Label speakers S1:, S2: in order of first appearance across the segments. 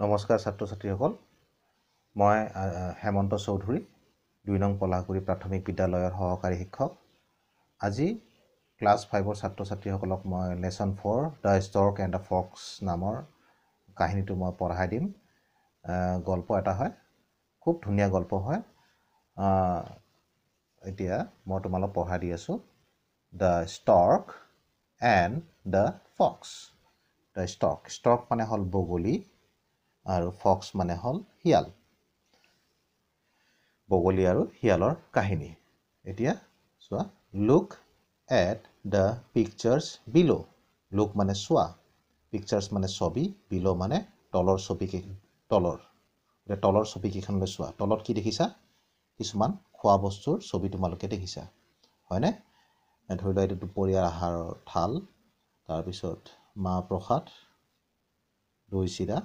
S1: নমস্কাৰ ছাত্ৰ ছাত্ৰীসকল মই হেমন্ত চৌধুৰী দুই নং পলাগুৰি প্ৰাথমিক বিদ্যালয়ৰ সহকাৰী শিক্ষক। আজি ক্লাছ ফাইভৰ ছাত্ৰ ছাত্ৰীসকলক মই lesson four the stork and the fox নামৰ কাহিনীটো মই পঢ়াই দিম। গল্প এটা হয়। খুব ধুনীয়া গল্প হয়। এতিয়া মই তোমালোক পঢ়াই দি আছোঁ। The stork and the fox. The stork stork মানে হ'ল বগলী। আৰু ফক্স মানে হ'ল শিয়াল। বগলী আৰু শিয়ালৰ কাহিনী। এতিয়া চোৱা look at the pictures below' look মানে চোৱা পিকচাৰ্ছ মানে ছবি বিল' মানে তলৰ ছবিকেইখন তলৰ। এতিয়া তলৰ ছবিকেইখনলৈ চোৱা তলত কি দেখিছা? কিছুমান খোৱা বস্তুৰ ছবি তোমালোকে দেখিছা। হয়নে? ধৰি লোৱা এইটো দুপৰীয়াৰ আহাৰৰ থাল তাৰপিছত মাহ প্ৰসাদ দৈ চিৰা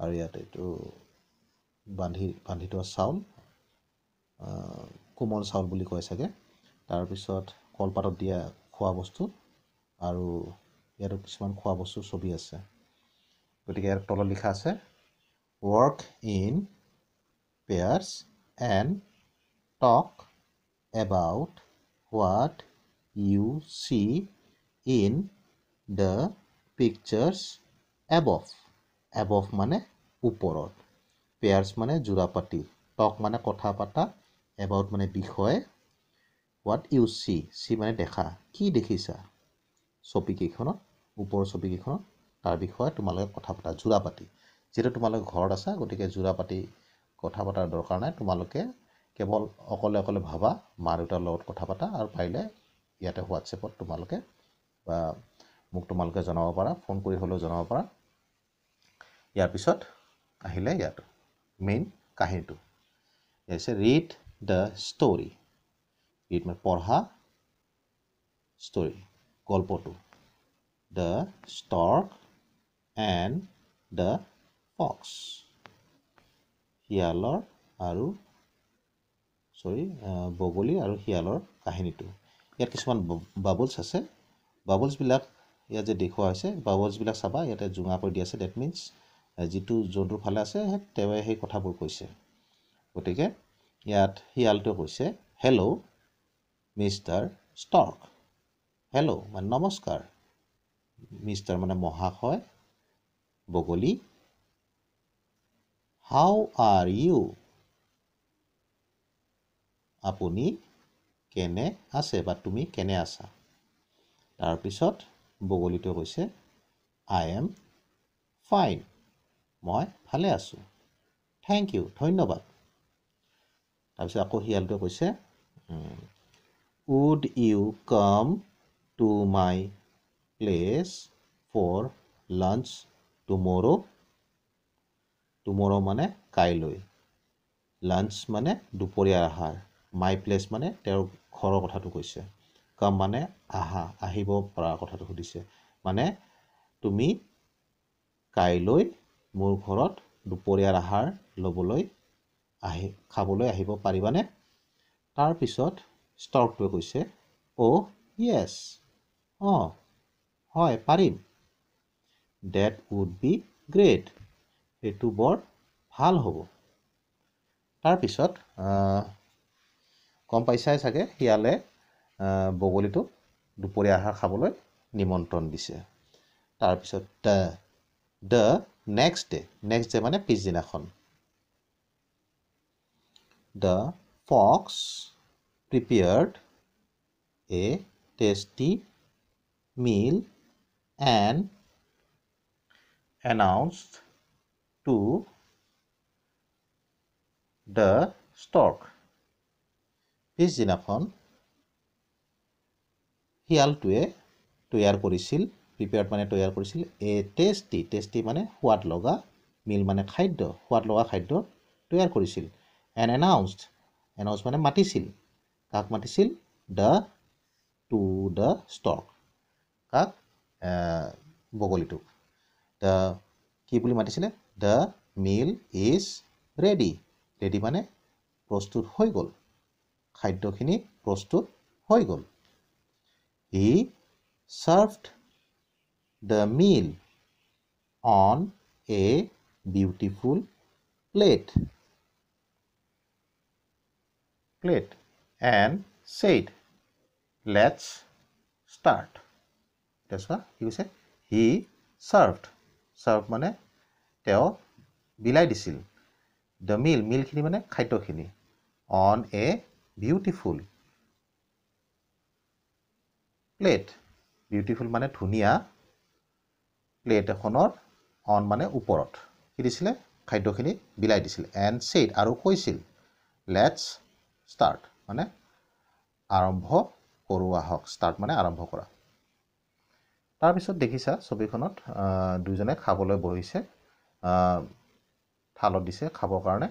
S1: আৰু ইয়াত এইটো বান্ধি বান্ধি থোৱা চাউল কোমল চাউল বুলি কয় চাগে। তাৰপিছত কলপাতত দিয়া খোৱা বস্তু আৰু ইয়াতো কিছুমান খোৱা বস্তুৰ ছবি আছে। গতিকে ইয়াৰ তলত লিখা আছে work in pairs and talk about what you see in the pictures above above মানে ওপৰত। পেয়াৰ্ছ মানে যোৰাপাতি। টক মানে কথা পতা এবাউট মানে বিষয়। হোৱাট ইউ চি চি মানে দেখা। কি দেখিছা? ছবিকেইখনত ওপৰৰ ছবিকেইখনত তাৰ বিষয়ে তোমালোকে কথা পতা। যোৰাপাতি। যিহেতু তোমালোকে ঘৰত আছা গতিকে যোৰাপাতি কথা পতাৰ দৰকাৰ নাই। তোমালোকে কেৱল অকলে অকলে ভাবা মা দেউতাৰ লগত কথা পাতা আৰু পাৰিলে ইয়াতে হোৱাটছএপত তোমালোকে বা মোক তোমালোকে জনাব পাৰা ফোন কৰি হ'লেও জনাব পাৰা। ইয়াৰ পিছত আহিলে ইয়াত মেইন কাহিনীটো। হৈছে ৰিড দ্য ষ্টৰি ৰিড মানে পঢ়া ষ্টৰি গল্পটো। The stork and the fox শিয়ালৰ আৰু চৰি বগলী আৰু শিয়ালৰ কাহিনীটো। ইয়াত কিছুমান বাবলছ আছে। বাবলছবিলাক ইয়াত যে দেখুওৱা হৈছে বাবলছবিলাক চাবা ইয়াতে জোঙা কৰি দিয়া আছে ডেট মিনছ যিটো জন্তুৰ ফালে আছে তেওঁৱে সেই কথাবোৰ কৈছে। গতিকে ইয়াত শিয়ালটোৱে কৈছে হেল্ল' মিষ্টাৰ ষ্টৰ্ক। হেল্ল' মানে নমস্কাৰ। মিষ্টাৰ মানে মহাশয় বগলী। হাউ আৰ ইউ আপুনি কেনে আছে বা তুমি কেনে আছা? তাৰপিছত বগলীটোৱে কৈছে আই এম ফাইন মই ভালে আছোঁ। থেংক ইউ ধন্যবাদ। তাৰপিছত আকৌ শিয়ালটোৱে কৈছে would you come to my place for lunch tomorrow' tomorrow' মানে কাইলৈ। লাঞ্চ মানে দুপৰীয়াৰ আহাৰ। মাই প্লেচ মানে তেওঁৰ ঘৰৰ কথাটো কৈছে। কাম মানে আহা আহিব পৰা কথাটো সুধিছে। মানে তুমি কাইলৈ মোৰ ঘৰত দুপৰীয়াৰ আহাৰ ল'বলৈ আহি খাবলৈ আহিব পাৰিবানে? তাৰপিছত ষ্টৰ্কটোৱে কৈছে অ' য়েছ অঁ হয় পাৰিম। ডেট উড বি গ্ৰেট সেইটো বৰ ভাল হ'ব। তাৰপিছত গম পাইছাই চাগে শিয়ালে বগলীটোক দুপৰীয়া আহাৰ খাবলৈ নিমন্ত্ৰণ দিছে। তাৰপিছত the next day next day মানে পিছদিনাখন the fox prepared a tasty meal and announced to the stork পিছদিনাখন শিয়ালটোৱে তৈয়াৰ কৰিছিল প্ৰিপেয়াৰ্ড মানে তৈয়াৰ কৰিছিল। এ টেষ্টি টেষ্টি মানে সোৱাদ লগা মিল মানে খাদ্য সোৱাদ লগা খাদ্য তৈয়াৰ কৰিছিল। এন এনাউন্সড এনাউন্স মানে মাতিছিল। কাক মাতিছিল? দ্য টু দ্য ষ্টক কাক? বগলীটোক। দ্য কি বুলি মাতিছিলে? The meal is ready ready মানে প্ৰস্তুত হৈ গ'ল। খাদ্যখিনি প্ৰস্তুত হৈ গ'ল। He served the meal on a beautiful plate plate and said let's start এতিয়া চোৱা কি কৈছে হি ছাৰ্ভড ছাৰ্ভ মানে তেওঁ বিলাই দিছিল। দ্য মিল মিলখিনি মানে খাদ্যখিনি। On a beautiful plate beautiful মানে ধুনীয়া প্লেট এখনৰ অন মানে ওপৰত। কি দিছিলে? খাদ্যখিনি বিলাই দিছিল। এণ্ড ছেইড আৰু কৈছিল লেটছ ষ্টাৰ্ট মানে আৰম্ভ কৰোঁ আহক ষ্টাৰ্ট মানে আৰম্ভ কৰা। তাৰপিছত দেখিছা ছবিখনত দুইজনে খাবলৈ বহিছে। থালত দিছে খাবৰ কাৰণে।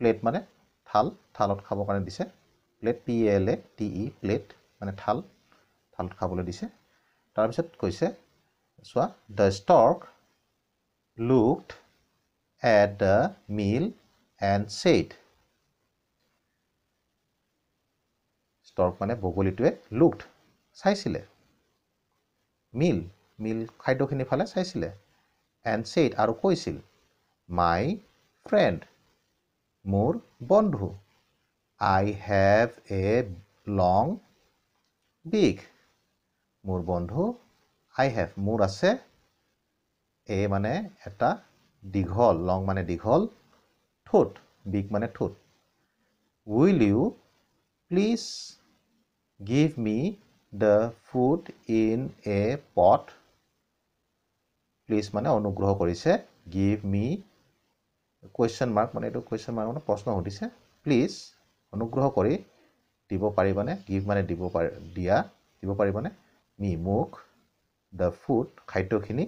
S1: প্লেট মানে থাল থালত খাবৰ কাৰণে দিছে। Plate P L A T E plate মানে থাল থালত খাবলৈ দিছে। তাৰপিছত কৈছে চোৱা the stork looked at the meal and said stork মানে বগলীটোৱে লুকড চাইছিলে। মিল মিল খাদ্যখিনিৰ ফালে চাইছিলে। এণ্ড ছেইড আৰু কৈছিল মাই ফ্ৰেণ্ড মোৰ বন্ধু আই হেভ এ লং বিগ মোৰ বন্ধু আই হেভ মোৰ আছে। এ মানে এটা দীঘল লং মানে দীঘল। ঠোঁট বিগ মানে ঠোঁট। Will you please give me the food in a pot please মানে অনুগ্ৰহ কৰিছে গিভ মি কুৱেশ্যন মাৰ্ক মানে এইটো কুৱেশ্যন মাৰ্ক মানে প্ৰশ্ন সুধিছে। প্লিজ অনুগ্ৰহ কৰি দিব পাৰিবানে? গিভ মানে দিব পাৰি দিয়া দিব পাৰিবানে? মি মোক দ্য ফুড খাদ্যখিনি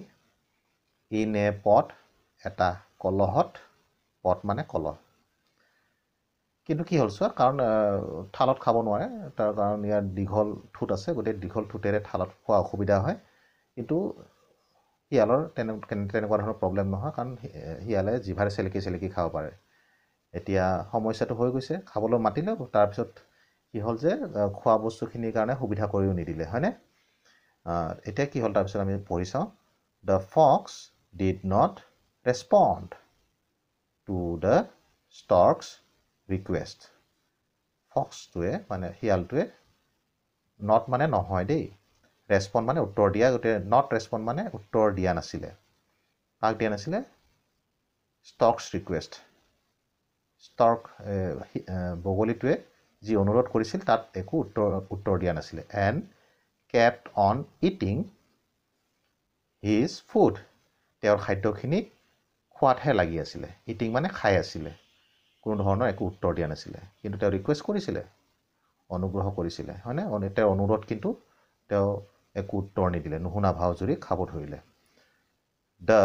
S1: ইন এ পট এটা কলহত পট মানে কলহ। কিন্তু কি হ'ল চোৱা কাৰণ থালত খাব নোৱাৰে তাৰ কাৰণ ইয়াৰ দীঘল ঠোঁট আছে গতিকে দীঘল ঠোঁটেৰে থালত খোৱা অসুবিধা হয়। কিন্তু শিয়ালৰ তেনে তেনেকুৱা ধৰণৰ প্ৰব্লেম নহয় কাৰণ শিয়ালে জিভাৰে চেলেকি চেলেকি খাব পাৰে। এতিয়া সমস্যাটো হৈ গৈছে খাবলৈ মাতিলে তাৰপিছত কি হ'ল যে খোৱা বস্তুখিনিৰ কাৰণে সুবিধা কৰিও নিদিলে হয়নে? এতিয়া কি হ'ল তাৰপিছত আমি পঢ়ি চাওঁ। The fox did not respond to the stork's request ফক্সটোৱে মানে শিয়ালটোৱে নট মানে নহয় দেই। ৰেচপণ্ড মানে উত্তৰ দিয়া গতিকে নট ৰেচপণ্ড মানে উত্তৰ দিয়া নাছিলে। কাক দিয়া নাছিলে? ষ্টকছ ৰিকুৱেষ্ট ষ্টৰ্ক বগলীটোৱে যি অনুৰোধ কৰিছিল তাত একো উত্তৰ উত্তৰ দিয়া নাছিলে। And kept on eating his food তেওঁৰ খাদ্যখিনি খোৱাতহে লাগি আছিলে। ইটিং মানে খাই আছিলে। কোনো ধৰণৰ একো উত্তৰ দিয়া নাছিলে। কিন্তু তেওঁ ৰিকুৱেষ্ট কৰিছিলে। অনুগ্ৰহ কৰিছিলে। হয়নে? তেওঁৰ অনুৰোধ কিন্তু তেওঁ একো উত্তৰ নিদিলে। নুশুনা ভাও জুৰি খাব ধৰিলে। The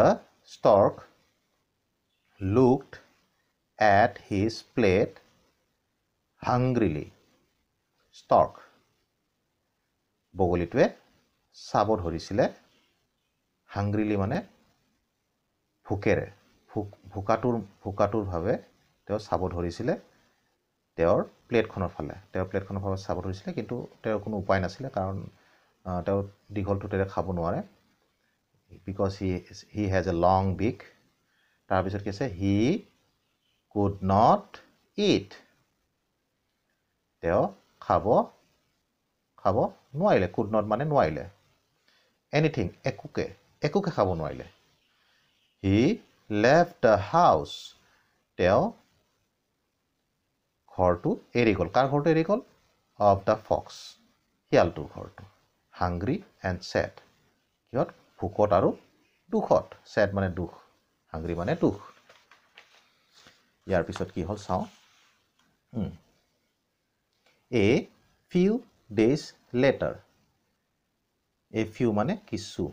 S1: stork looked at his plate hungrily stork বগলীটোৱে চাব ধৰিছিলে। হাংগ্ৰিলি মানে ভোকেৰে। ভোক ভোকাতুৰ ভোকাতুৰভাৱে তেওঁ চাব ধৰিছিলে তেওঁৰ প্লেটখনৰ ফালে। তেওঁৰ প্লেটখনৰ ফালে চাব ধৰিছিলে কিন্তু তেওঁৰ কোনো উপায় নাছিলে কাৰণ তেওঁ দীঘল ঠোঁটেৰে খাব নোৱাৰে। Because he he has a long বিক তাৰপিছত কি আছে? হি কুড নট ইট তেওঁ খাব খাব নোৱাৰিলে নট মানে নোৱাৰিলে এনিথিং একোকে একোকে খাব নোৱাৰিলে হি লেফ দ্য হাউচ তেওঁ ঘৰটো এৰি গ'ল কাৰ ঘৰটো এৰি গ'ল অফ দ্য ফক্স শিয়ালটোৰ ঘৰটো হাংগ্ৰি এণ্ড ছেড কিহত ভোকত আৰু দুখত ছেড মানে দুখ হাংগ্ৰি মানে দুখ ইয়াৰ পিছত কি হ'ল চাওঁ a few days later a few মানে কিছু।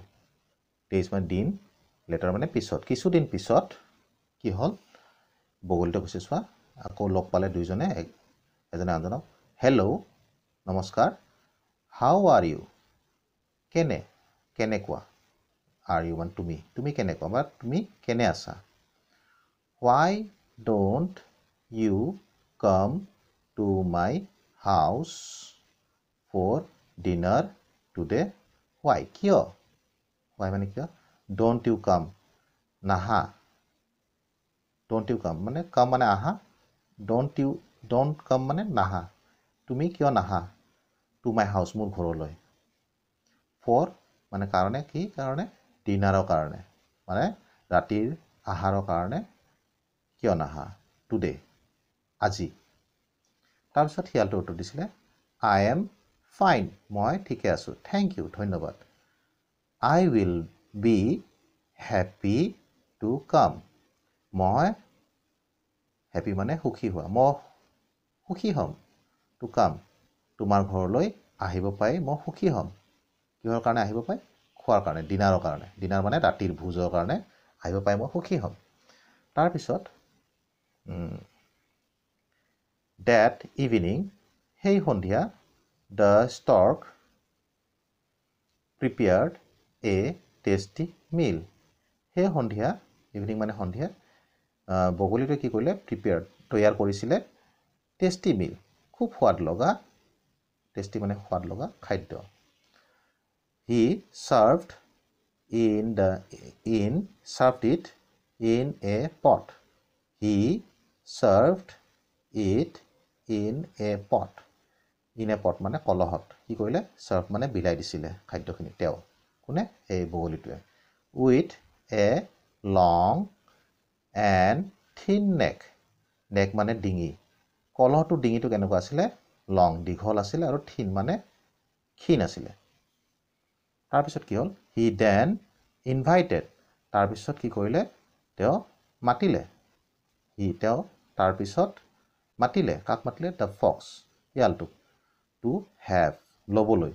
S1: ডেইজ মানে দিন লেটাৰ মানে পিছত। কিছুদিন পিছত কি হ'ল? বগলীটো কৈছে চোৱা আকৌ লগ পালে দুইজনে এজনে আনজনক হেল্ল' নমস্কাৰ হাউ আৰ ইউ কেনে কেনেকুৱা? আৰ ইউ মানে তুমি তুমি কেনেকুৱা? বা তুমি কেনে আছা? Why don't you come to my house for dinner today why কিয় হোৱাই মানে কিয় ডোণ্ট ইউ কাম নাহা ডণ্ট ইউ কাম মানে কাম মানে আহা। ডণ্ট ইউ ডণ্ট কাম মানে নাহা। তুমি কিয় নাহা? টু মাই হাউচ মোৰ ঘৰলৈ। ফৰ মানে কাৰণে কি? কাৰণে ডিনাৰৰ কাৰণে। মানে ৰাতিৰ আহাৰৰ কাৰণে কিয় নাহা? টুডে আজি। তাৰপিছত শিয়ালটো উত্তৰ দিছিলে আই এম ফাইন মই ঠিকে আছোঁ। থেংক ইউ ধন্যবাদ। I will be happy to come মই হেপী মানে সুখী হোৱা। মই সুখী হ'ম টু কাম তোমাৰ ঘৰলৈ আহিব পাৰি মই সুখী হ'ম। কিহৰ কাৰণে আহিব পাৰি খোৱাৰ কাৰণে ডিনাৰৰ কাৰণে। ডিনাৰ মানে ৰাতিৰ ভোজৰ কাৰণে আহিব পাৰি মই সুখী হ'ম। তাৰপিছত ডেট ইভিনিং সেই সন্ধিয়া the stork prepared a tasty meal সেই সন্ধিয়া ইভিনিং মানে সন্ধিয়া বগলীটোৱে কি কৰিলে? প্ৰিপেয়াৰ তৈয়াৰ কৰিছিলে টেষ্টি মিল খুব সোৱাদ লগা টেষ্টি মানে সোৱাদ লগা খাদ্য। He served in the in served it in a pot he served it in a pot in a pot মানে কলহত। কি কৰিলে? ছাৰ্ভ মানে বিলাই দিছিলে খাদ্যখিনি তেওঁ কোনে? এই বগলীটোৱে। With a long and thin neck neck মানে ডিঙি। কলহটোৰ ডিঙিটো কেনেকুৱা আছিলে? লং দীঘল আছিলে আৰু থিন মানে ক্ষীণ আছিলে। তাৰপিছত কি হ'ল? হি দেন ইনভাইটেড তাৰপিছত কি কৰিলে? তেওঁ মাতিলে। সি তেওঁ তাৰপিছত মাতিলে। কাক মাতিলে? দ্য ফক্স শিয়ালটোক টু হেভ ল'বলৈ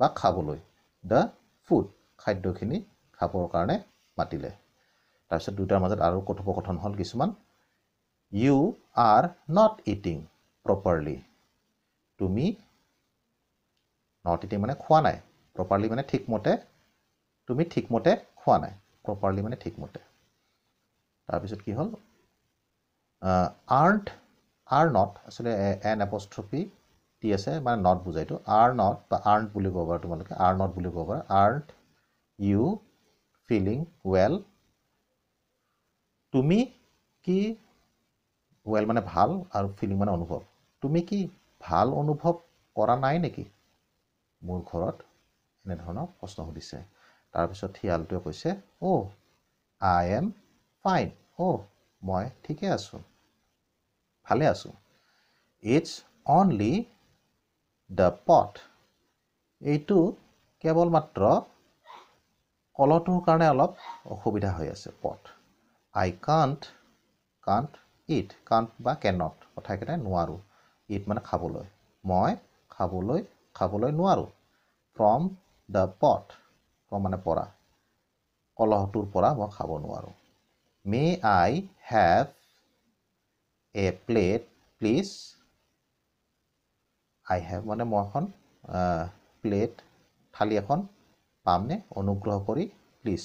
S1: বা খাবলৈ দ্য ফুড খাদ্যখিনি খাবৰ কাৰণে মাতিলে। তাৰপিছত দুটাৰ মাজত আৰু কথোপকথন হ'ল কিছুমান। You are not eating properly তুমি নট ইটিং মানে খোৱা নাই। প্ৰপাৰলি মানে ঠিকমতে তুমি ঠিকমতে খোৱা নাই। প্ৰপাৰলি মানে ঠিকমতে। তাৰপিছত কি হ'ল? আৰ্ট আৰ নট আচলতে এন এপষ্ট্ৰফি টি আছে মানে নট বুজাইটো আৰ নট বা আৰ্ণ্ট বুলি ক'ব পাৰা তোমালোকে। আৰ নট বুলি ক'ব পাৰা। আৰ্ট ইউ ফিলিং ৱেল তুমি কি ৱেল মানে ভাল আৰু ফিলিং মানে অনুভৱ? তুমি কি ভাল অনুভৱ কৰা নাই নেকি? মোৰ ঘৰত এনেধৰণৰ প্ৰশ্ন সুধিছে। তাৰপিছত শিয়ালটোৱে কৈছে অ' আই এম ফাইন অ' মই ঠিকে আছোঁ। ভালে আছোঁ। ইটছ অনলি দ্য পট এইটো কেৱল মাত্ৰ কলহটোৰ কাৰণে অলপ অসুবিধা হৈ আছে but I can't can't it can't বা কেনট কথাকেইটাই নোৱাৰোঁ। ইট মানে খাবলৈ। মই খাবলৈ খাবলৈ নোৱাৰোঁ। ফ্ৰম দ্য পট ফ্ৰম মানে পৰা। কলহটোৰ পৰা মই খাব নোৱাৰোঁ। May I have a plate please I have মানে মই এখন প্লেট থালি এখন পামনে অনুগ্ৰহ কৰি প্লিজ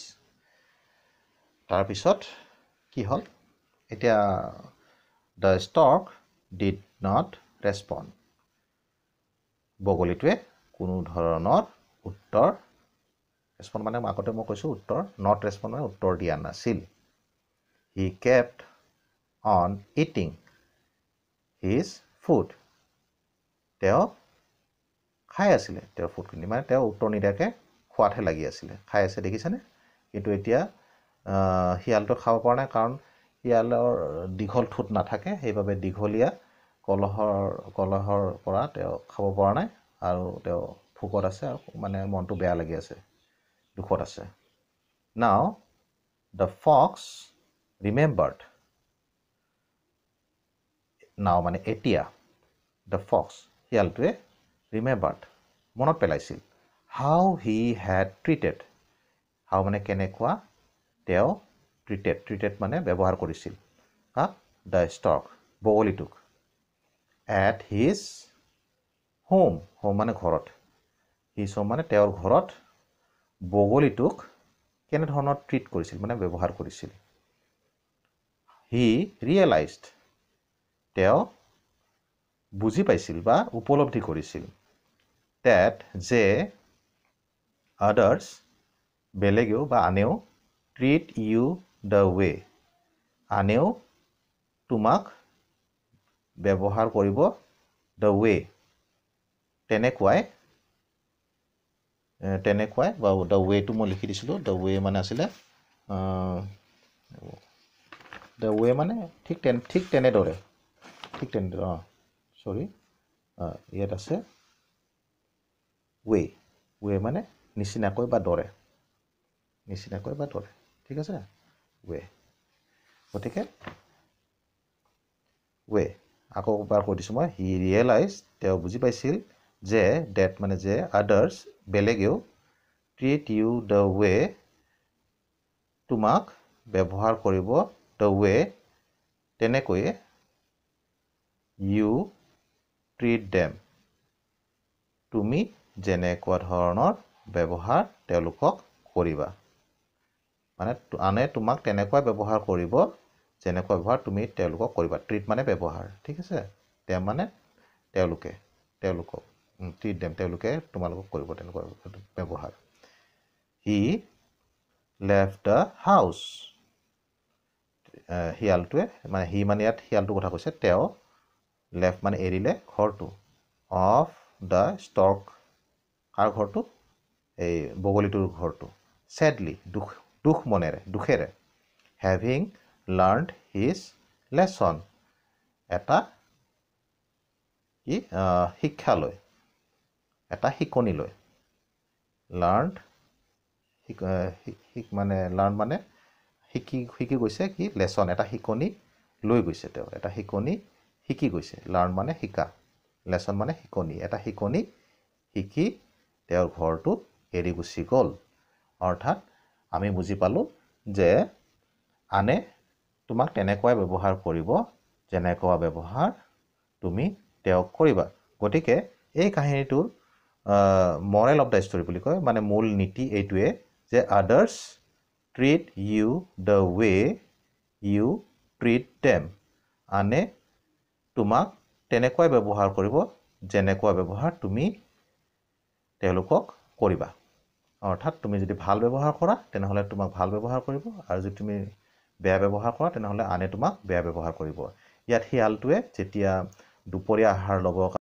S1: তাৰপিছত কি হ'ল? এতিয়া the stork did not respond বগলীটোৱে কোনো ধৰণৰ উত্তৰ ৰেচপণ্ড মানে আগতে মই কৈছোঁ উত্তৰ নট ৰেচপণ্ড মানে উত্তৰ দিয়া নাছিল। He kept on eating his food তেওঁ খাই আছিলে তেওঁৰ ফুডখিনি মানে তেওঁ উত্তৰ নিদিয়াকৈ খোৱাতহে লাগি আছিলে। খাই আছে দেখিছেনে? কিন্তু এতিয়া শিয়ালটো খাব পৰা নাই কাৰণ শিয়ালৰ দীঘল ঠোঁট নাথাকে। সেইবাবে দীঘলীয়া কলহৰ কলহৰ পৰা তেওঁ খাব পৰা নাই আৰু তেওঁ ভোকত আছে আৰু মানে মনটো বেয়া লাগি আছে দুখত আছে। নাও দ্য ফক্স ৰিমেম্বাৰ্ড নাও মানে এতিয়া দ্য ফক্স শিয়ালটোৱে ৰিমেম্বাৰ্ড মনত পেলাইছিল how he had treated how মানে কেনেকুৱা তেওঁ ট্ৰিটেড ট্ৰিটেড মানে ব্যৱহাৰ কৰিছিল কাক দ্য ষ্টক বগলীটোক এট হিজ হোম হোম মানে ঘৰত হিজ হোম মানে তেওঁৰ ঘৰত বগলীটোক কেনেধৰণৰ ট্ৰিট কৰিছিল মানে ব্যৱহাৰ কৰিছিল হি ৰিয়েলাইজড তেওঁ বুজি পাইছিল বা উপলব্ধি কৰিছিল। ডেট যে আদাৰ্ছ বেলেগেও বা আনেও ট্ৰিট ইউ দ্য ৱে। আনেও তোমাক ব্যৱহাৰ কৰিব দ্য ৱে। তেনেকুৱাই তেনেকুৱাই বা দ্য ৱেটো মই লিখি দিছিলোঁ। দ্য ৱে মানে আছিলে দ্য ৱে মানে ঠিক তেনে ঠিক তেনেদৰে ঠিক তেনেদৰে অঁ। চৰি ইয়াত আছে ৱে ৱে মানে নিচিনাকৈ বা দৰে। নিচিনাকৈ বা দৰে ঠিক আছে? ৱে গতিকে ৱে আকৌ এবাৰ কৈ দিছোঁ মই হি ৰিয়েলাইজ তেওঁ বুজি পাইছিল যে ডেট মানে যে আদাৰ্ছ বেলেগেও ট্ৰিট ইউ দ্য ৱে তোমাক ব্যৱহাৰ কৰিব দ্য ৱে তেনেকৈয়ে ইউ ট্ৰিট ডেম তুমি যেনেকুৱা ধৰণৰ ব্যৱহাৰ তেওঁলোকক কৰিবা। মানে আনে তোমাক তেনেকুৱা ব্যৱহাৰ কৰিব যেনেকুৱা ব্যৱহাৰ তুমি তেওঁলোকক কৰিবা। ট্ৰিট মানে ব্যৱহাৰ ঠিক আছে? ডেম মানে তেওঁলোকে তেওঁলোকক। ট্ৰিট ডেম তেওঁলোকে তোমালোকক কৰিব তেনেকুৱা ব্যৱহাৰ। হি লেফ দ্য হাউচ শিয়ালটোৱে মানে সি মানে ইয়াত শিয়ালটোৰ কথা কৈছে তেওঁ লেফ মানে এৰিলে ঘৰটো অফ দ্য ষ্টক কাৰ ঘৰটো? এই বগলীটোৰ ঘৰটো। চেডলি দুখ দুখ মনেৰে দুখেৰে হেভিং লাৰ্ণ হিজ লেচন এটা কি? শিক্ষালৈ এটা শিকনি লৈ লাৰ্ণ শিক মানে লাৰ্ণ মানে শিকি শিকি গৈছে কি? লেচন এটা শিকনি লৈ গৈছে তেওঁ। এটা শিকনি শিকি গৈছে। লাৰ্ণ মানে শিকা লেচন মানে শিকনি। এটা শিকনি শিকি তেওঁৰ ঘৰটো এৰি গুচি গ'ল। অৰ্থাৎ আমি বুজি পালোঁ যে আনে তোমাক তেনেকুৱাই ব্যৱহাৰ কৰিব যেনেকুৱা ব্যৱহাৰ তুমি তেওঁক কৰিবা। গতিকে এই কাহিনীটোৰ মৰেল অফ দ্য ষ্টৰী বুলি কয় মানে মূল নীতি এইটোৱে যে others treat you the way you treat them আনে তোমাক তেনেকুৱাই ব্যৱহাৰ কৰিব যেনেকুৱা ব্যৱহাৰ তুমি তেওঁলোকক কৰিবা। অৰ্থাৎ তুমি যদি ভাল ব্যৱহাৰ কৰা তেনেহ'লে তোমাক ভাল ব্যৱহাৰ কৰিব আৰু যদি তুমি বেয়া ব্যৱহাৰ কৰা তেনেহ'লে আনে তোমাক বেয়া ব্যৱহাৰ কৰিব। ইয়াত শিয়ালটোৱে যেতিয়া দুপৰীয়া আহাৰ ল'বৰ